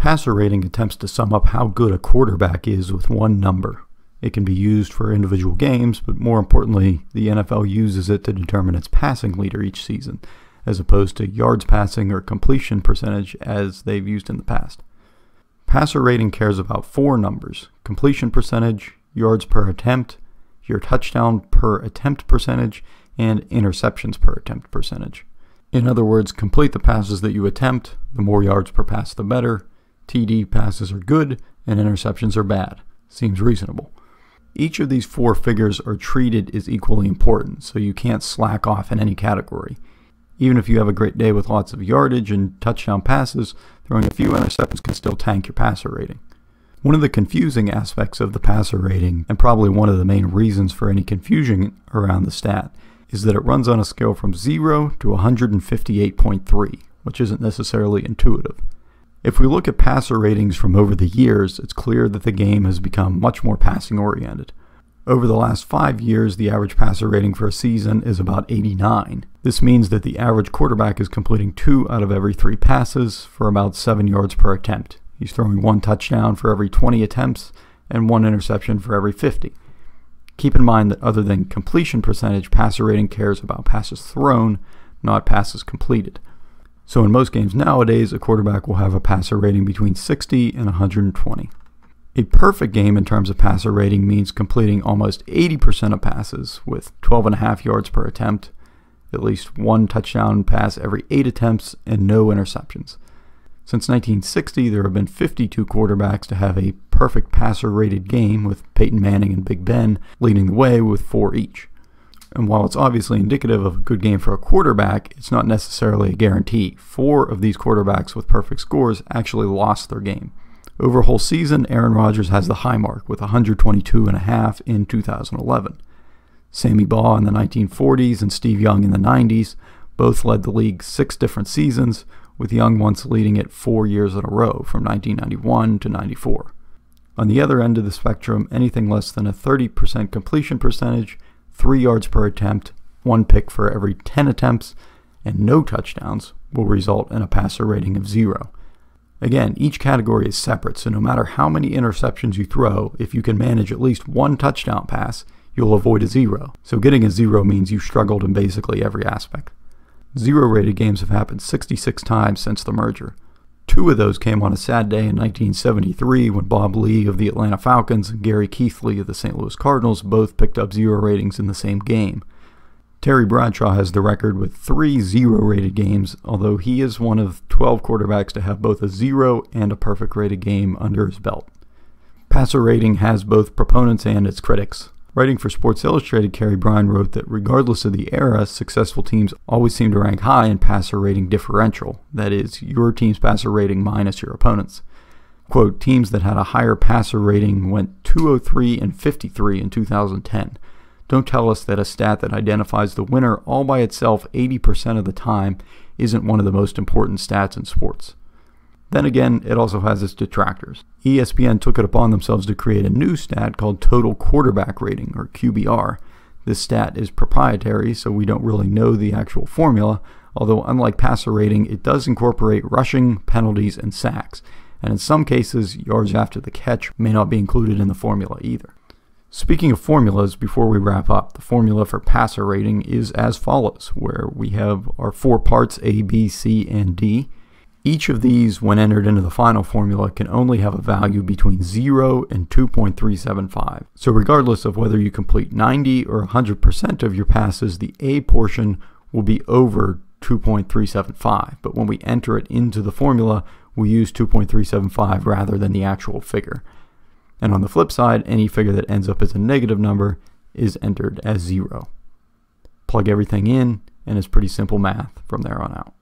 Passer rating attempts to sum up how good a quarterback is with one number. It can be used for individual games, but more importantly, the NFL uses it to determine its passing leader each season, as opposed to yards passing or completion percentage as they've used in the past. Passer rating cares about four numbers completion percentage, yards per attempt, your touchdown per attempt percentage, and interceptions per attempt percentage. In other words, complete the passes that you attempt, the more yards per pass the better, TD passes are good and interceptions are bad. Seems reasonable. Each of these four figures are treated as equally important, so you can't slack off in any category. Even if you have a great day with lots of yardage and touchdown passes, throwing a few interceptions can still tank your passer rating. One of the confusing aspects of the passer rating, and probably one of the main reasons for any confusion around the stat, is that it runs on a scale from 0 to 158.3, which isn't necessarily intuitive. If we look at passer ratings from over the years, it's clear that the game has become much more passing oriented. Over the last five years, the average passer rating for a season is about 89. This means that the average quarterback is completing two out of every three passes for about seven yards per attempt. He's throwing one touchdown for every 20 attempts and one interception for every 50. Keep in mind that other than completion percentage, passer rating cares about passes thrown, not passes completed. So in most games nowadays, a quarterback will have a passer rating between 60 and 120. A perfect game in terms of passer rating means completing almost 80% of passes with 12.5 yards per attempt, at least one touchdown pass every 8 attempts, and no interceptions. Since 1960, there have been 52 quarterbacks to have a perfect passer rated game, with Peyton Manning and Big Ben leading the way with four each. And while it's obviously indicative of a good game for a quarterback, it's not necessarily a guarantee. Four of these quarterbacks with perfect scores actually lost their game. Over a whole season, Aaron Rodgers has the high mark with 122.5 in 2011. Sammy Baugh in the 1940s and Steve Young in the 90s both led the league six different seasons, with Young once leading it four years in a row from 1991 to 94. On the other end of the spectrum, anything less than a 30% completion percentage three yards per attempt, one pick for every 10 attempts, and no touchdowns will result in a passer rating of zero. Again, each category is separate, so no matter how many interceptions you throw, if you can manage at least one touchdown pass, you'll avoid a zero. So getting a zero means you've struggled in basically every aspect. Zero rated games have happened 66 times since the merger. Two of those came on a sad day in 1973 when Bob Lee of the Atlanta Falcons and Gary Keithley of the St. Louis Cardinals both picked up zero ratings in the same game. Terry Bradshaw has the record with three zero rated games, although he is one of 12 quarterbacks to have both a zero and a perfect rated game under his belt. Passer rating has both proponents and its critics. Writing for Sports Illustrated, Kerry Bryan wrote that regardless of the era, successful teams always seem to rank high in passer rating differential, that is, your team's passer rating minus your opponent's. Quote, teams that had a higher passer rating went 203 and 53 in 2010. Don't tell us that a stat that identifies the winner all by itself 80% of the time isn't one of the most important stats in sports. Then again, it also has its detractors. ESPN took it upon themselves to create a new stat called Total Quarterback Rating, or QBR. This stat is proprietary, so we don't really know the actual formula, although unlike passer rating, it does incorporate rushing, penalties, and sacks. And in some cases, yards after the catch may not be included in the formula either. Speaking of formulas, before we wrap up, the formula for passer rating is as follows, where we have our four parts A, B, C, and D. Each of these, when entered into the final formula, can only have a value between 0 and 2.375. So regardless of whether you complete 90 or 100% of your passes, the A portion will be over 2.375. But when we enter it into the formula, we use 2.375 rather than the actual figure. And on the flip side, any figure that ends up as a negative number is entered as 0. Plug everything in, and it's pretty simple math from there on out.